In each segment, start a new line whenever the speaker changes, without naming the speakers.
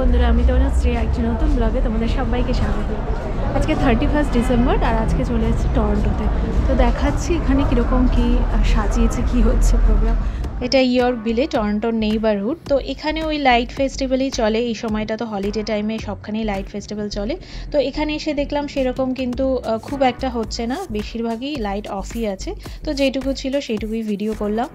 বন্ধুরা, আমি তোমার স্ত্রী একটি নতুন ব্লগে তোমাদের সবাইকে স্বাগত। আজকে থার্টি ফার্স্ট ডিসেম্বর আর আজকে চলে এসেছি টরন্টোতে তো দেখাচ্ছি এখানে কীরকম কী সাজিয়েছে, কি হচ্ছে প্রোগ্রাম এটা ইয়র্ক বিলে টরন্টোর নেইবারহুড তো এখানে ওই লাইট ফেস্টিভ্যালই চলে, এই সময়টা তো হলিডে টাইমে সবখানেই লাইট ফেস্টিভ্যাল চলে। তো এখানে এসে দেখলাম সেরকম কিন্তু খুব একটা হচ্ছে না, বেশিরভাগই লাইট অফই আছে। তো যেটুকু ছিল সেইটুকুই ভিডিও করলাম।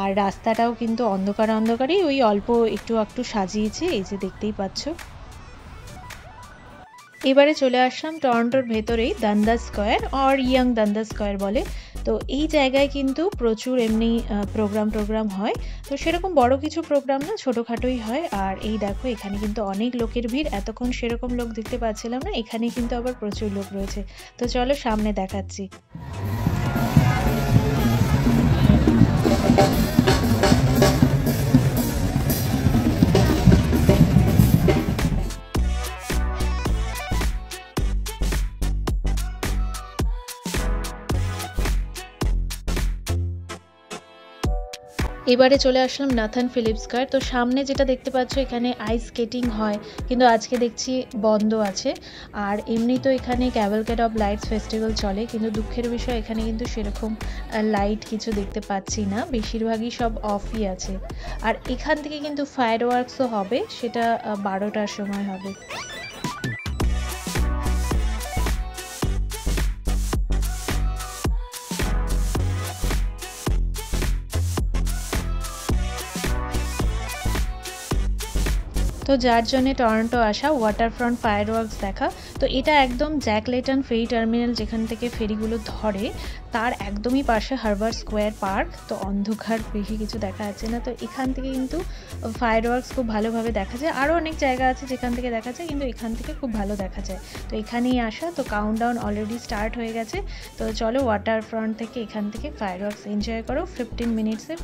আর রাস্তাটাও কিন্তু অন্ধকার অন্ধকারই, ওই অল্প একটু একটু সাজিয়েছে, এই যে দেখতেই পাচ্ছ। এবারে চলে আসলাম টরন্টোর ভেতরেই Dundas square, or Yonge Dundas square বলে। তো এই জায়গায় কিন্তু প্রচুর এমনি প্রোগ্রাম টোগ্রাম হয়। তো সেরকম বড় কিছু প্রোগ্রাম না, ছোটোখাটোই হয়। আর এই দেখো, এখানে কিন্তু অনেক লোকের ভিড়। এতক্ষণ সেরকম লোক দেখতে পাচ্ছিলাম না, এখানে কিন্তু আবার প্রচুর লোক রয়েছে। তো চলো সামনে দেখাচ্ছি। এবারে চলে আসলাম নাথান ফিলিপসকার তো সামনে যেটা দেখতে পাচ্ছ, এখানে আইস স্কেটিং হয়, কিন্তু আজকে দেখছি বন্ধ আছে। আর এমনি তো এখানে ক্যাভেলকেট অফ লাইটস ফেস্টিভ্যাল চলে, কিন্তু দুঃখের বিষয়, এখানে কিন্তু সেরকম লাইট কিছু দেখতে পাচ্ছি না। বেশিরভাগই সব অফই আছে। আর এখান থেকে কিন্তু ফায়ার ওয়ার্কসও হবে, সেটা বারোটার সময় হবে। তো যার জন্যে টরন্টো আসা ওয়াটারফ্রন্ট ফায়ার ওয়ার্কস দেখা। তো এটা একদম জ্যাকলেটন ফেরি টার্মিনাল যেখান থেকে ফেরিগুলো ধরে, তার একদমই পাশে হারবার স্কোয়ার পার্ক তো অন্ধকার বেশি কিছু দেখা যাচ্ছে না। তো এখান থেকে কিন্তু ফায়ার ওয়ার্কস খুব ভালোভাবে দেখা যায়। আরও অনেক জায়গা আছে যেখান থেকে দেখা যায়, কিন্তু এখান থেকে খুব ভালো দেখা যায়। তো এখানেই আসা, তো কাউন্টডাউন অলরেডি স্টার্ট হয়ে গেছে। তো চলো ওয়াটার ফ্রন্ট থেকে এখান থেকে ফায়ার ওয়ার্কস এনজয় করো ফিফটিন মিনিটসে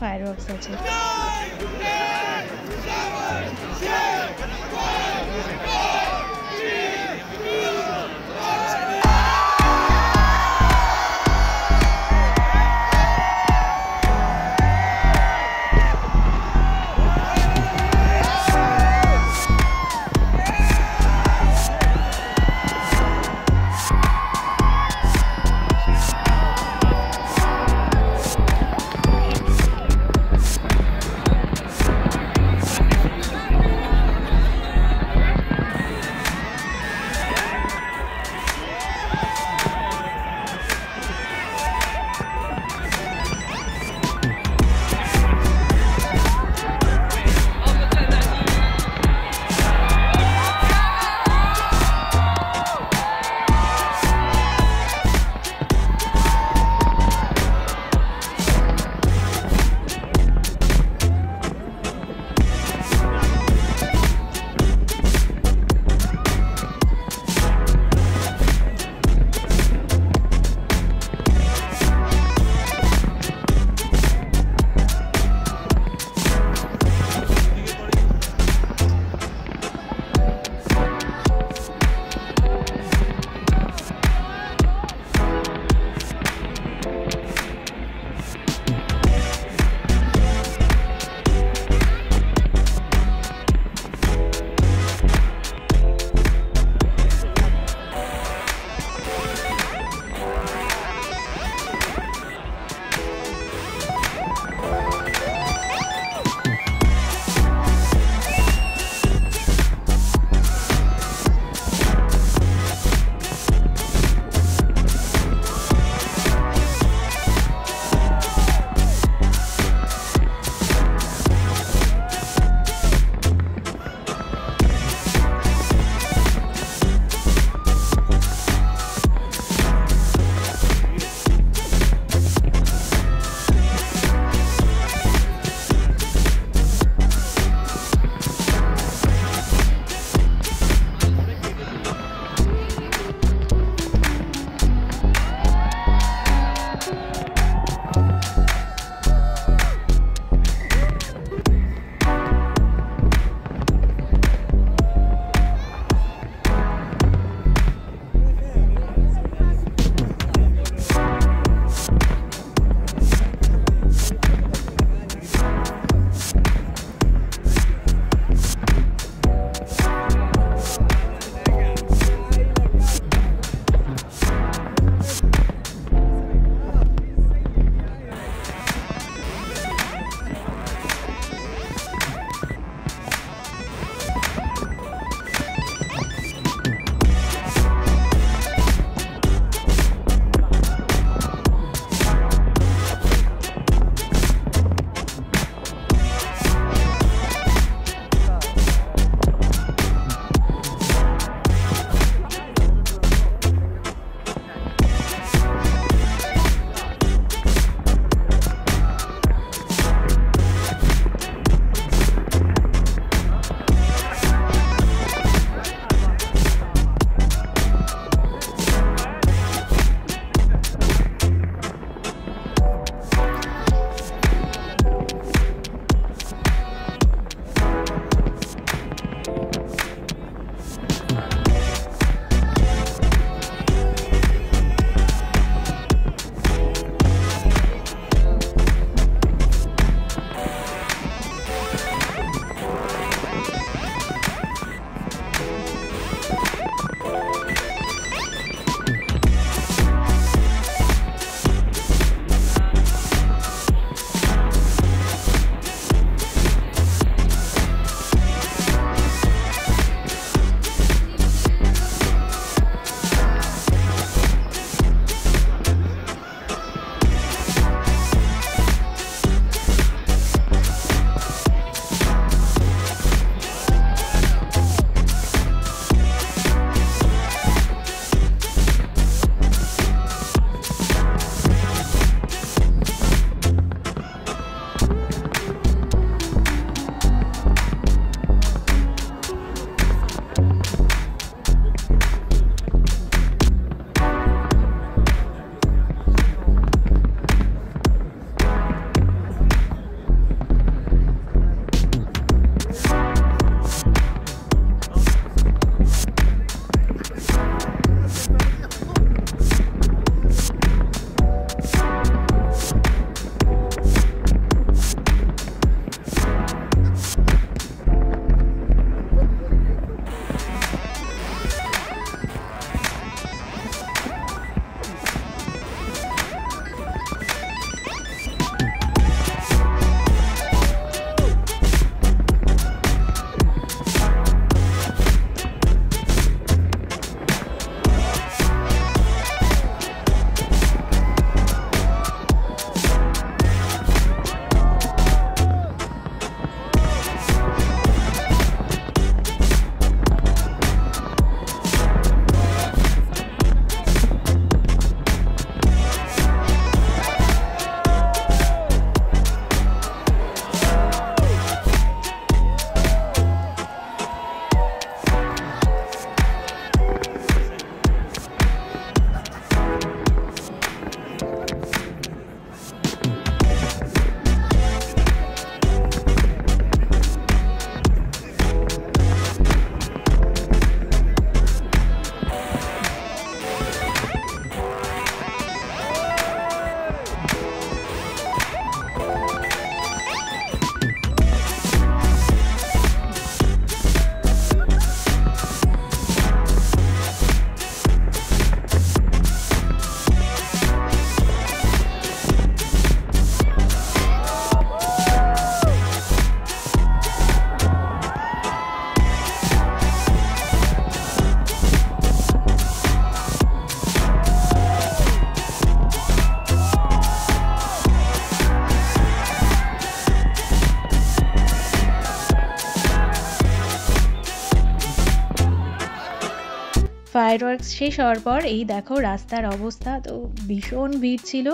ফায়ার ওয়ার্কস ফায়ারওয়ার্কস শেষ হওয়ার পর এই দেখো রাস্তার অবস্থা তো ভীষণ ভিড় ছিল।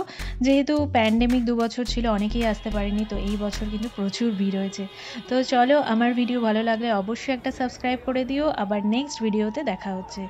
যেহেতু প্যান্ডেমিক দু বছর ছিল, অনেকেই আসতে পারেনি, তো এই বছর কিন্তু প্রচুর ভিড় হয়েছে। তো চলো, আমার ভিডিও ভালো লাগলে অবশ্যই একটা সাবস্ক্রাইব করে দিও। আবার নেক্সট ভিডিওতে দেখা হচ্ছে।